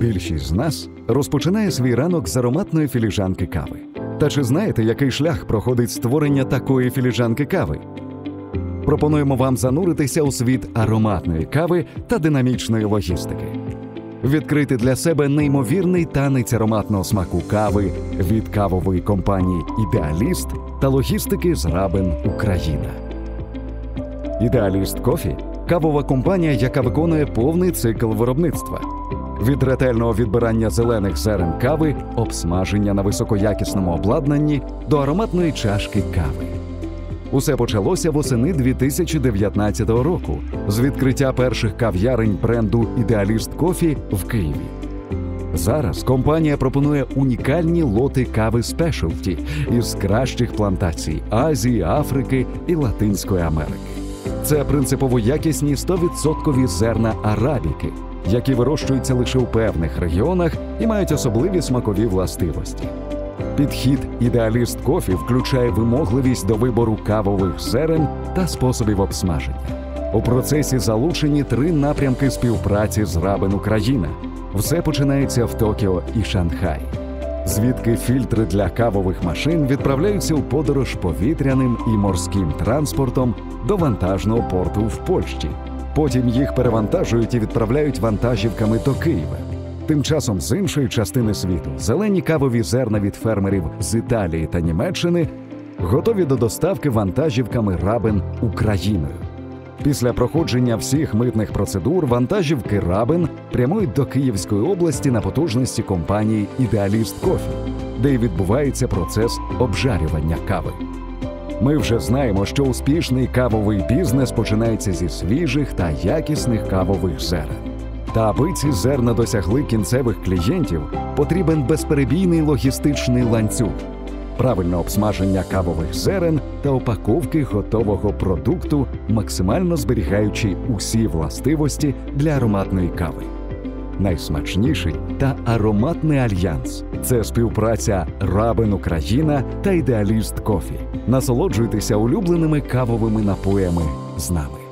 Більшість з нас розпочинає свій ранок з ароматної філіжанки кави. Та чи знаєте, який шлях проходить створення такої філіжанки кави? Пропонуємо вам зануритися у світ ароматної кави та динамічної логістики. Відкрити для себе неймовірний танець ароматного смаку кави від кавової компанії Ідеаліст та логістики з Рабин Україна. Ідеаліст Кофі кавова компанія, яка виконує повний цикл виробництва. Від ретельного відбирання зелених зерен кави, обсмаження на високоякісному обладнанні до ароматної чашки кави. Усе почалося восени 2019 року з відкриття перших кав'ярень бренду Ідеаліст Кофі в Києві. Зараз компанія пропонує унікальні лоти кави спешалті із кращих плантацій Азії, Африки і Латинської Америки. Це принципово якісні 100% зерна арабіки, які вирощуються лише у певних регіонах і мають особливі смакові властивості. Підхід ідеаліст кофі включає вимогливість до вибору кавових зерен та способів обсмаження. У процесі залучені три напрямки співпраці з Рабин Україна. Все починається в Токіо і Шанхай, звідки фільтри для кавових машин відправляються у подорож повітряним і морським транспортом до вантажного порту в Польщі. Потім їх перевантажують і відправляють вантажівками до Києва. Тим часом з іншої частини світу зелені кавові зерна від фермерів з Італії та Німеччини готові до доставки вантажівками Рабин Україною. Після проходження всіх митних процедур вантажівки Рабин прямують до Київської області на потужності компанії Ідеаліст Кофі, де й відбувається процес обжарювання кави. Ми вже знаємо, що успішний кавовий бізнес починається зі свіжих та якісних кавових зерен. Та аби ці зерна досягли кінцевих клієнтів, потрібен безперебійний логістичний ланцюг, правильне обсмаження кавових зерен та упаковки готового продукту, максимально зберігаючи усі властивості для ароматної кави. Найсмачніший та ароматний альянс це співпраця Рабин Україна та Ідеаліст Кофі. Насолоджуйтеся улюбленими кавовими напоями з нами.